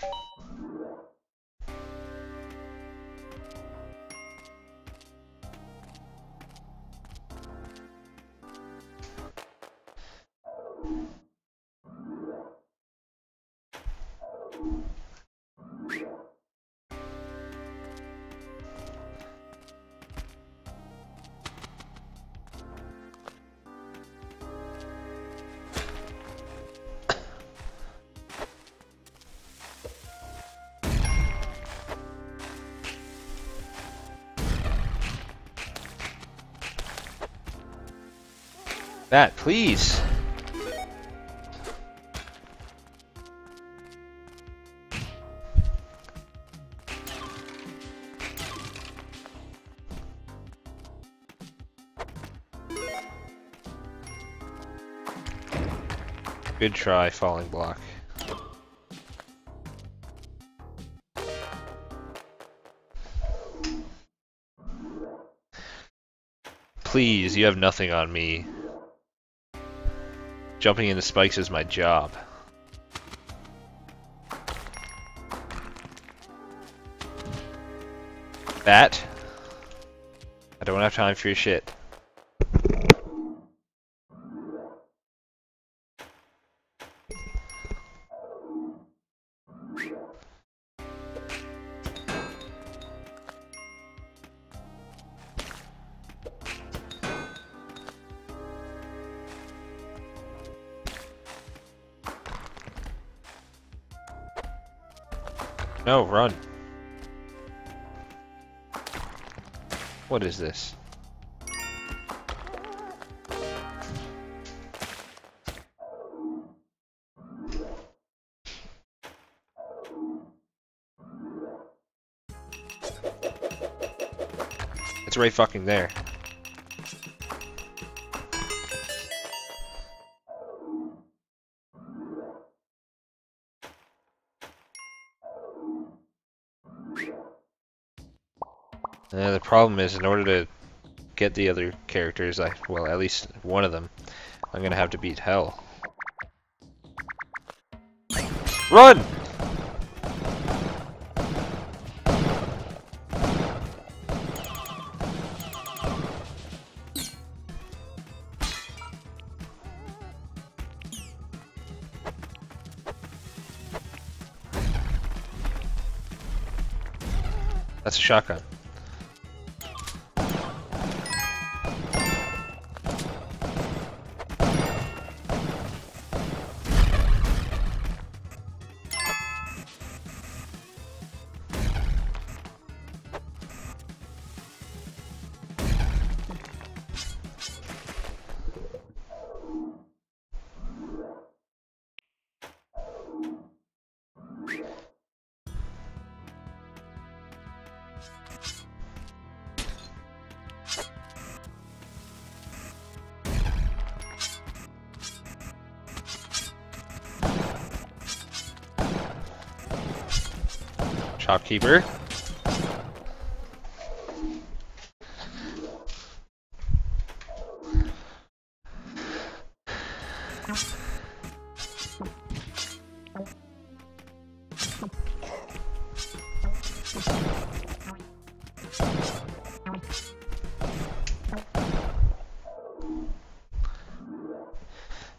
you That, please. Good try, falling block. Please, you have nothing on me. Jumping into spikes is my job. That. I don't have time for your shit. No, run. What is this? It's right fucking there. The problem is, in order to get the other characters, I well, at least one of them, I'm gonna have to beat hell. Run! That's a shotgun. Shopkeeper.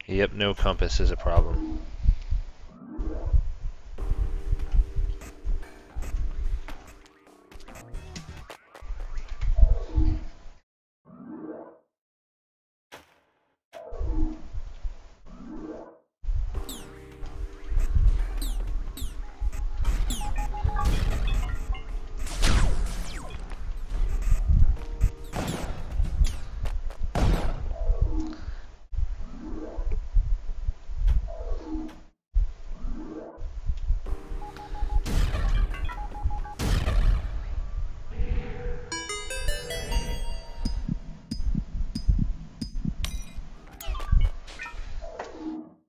Yep, no compass is a problem.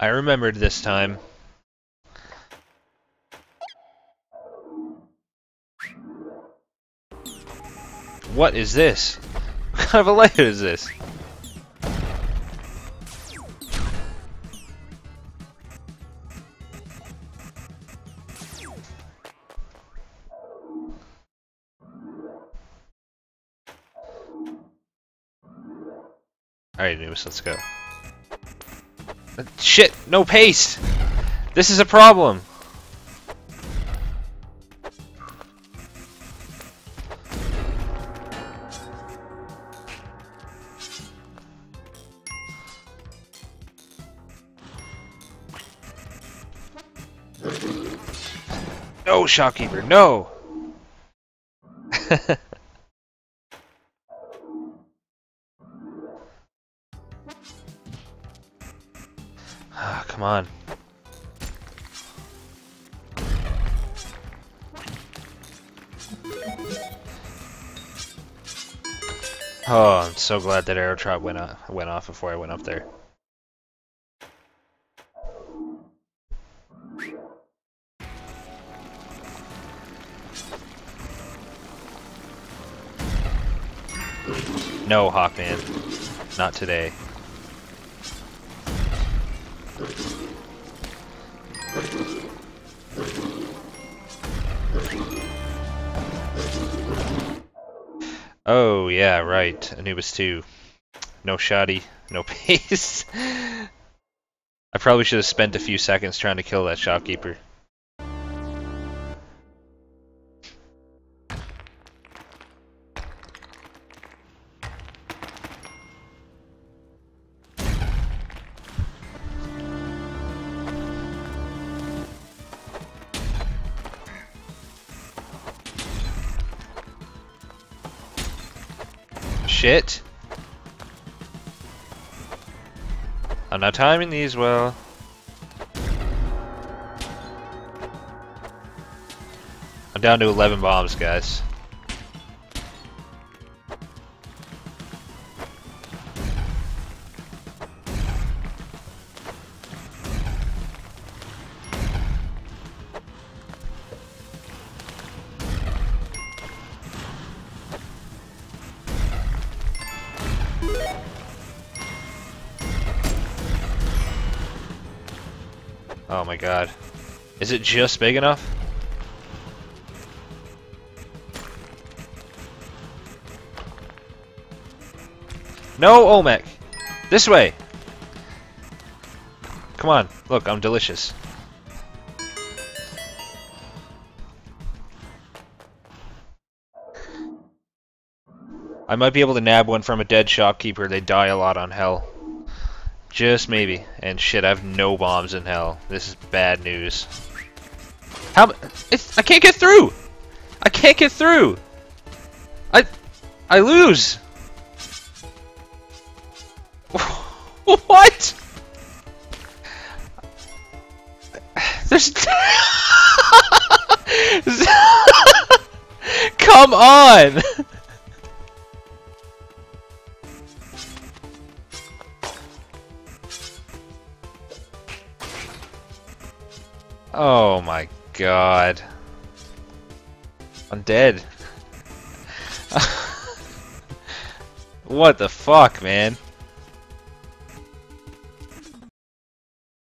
I remembered this time. What is this? What kind of a layer is this? Alright, Anubis, let's go. Shit! No paste! This is a problem! No, shopkeeper, no! on. Oh, I'm so glad that arrow trap went went off before I went up there. No, Hawkman. Not today. Oh, yeah, right. Anubis 2. No shoddy, no paste. I probably should have spent a few seconds trying to kill that shopkeeper. Shit. I'm not timing these well. I'm down to 11 bombs, guys. Oh my god. Is it just big enough? No, Olmec! This way! Come on, look, I'm delicious. I might be able to nab one from a dead shopkeeper, they die a lot on hell. Just maybe. And shit, I have no bombs in hell. This is bad news. How? It's, I can't get through. I can't get through. I, I lose. what? There's. Come on. Oh my god. I'm dead. what the fuck, man?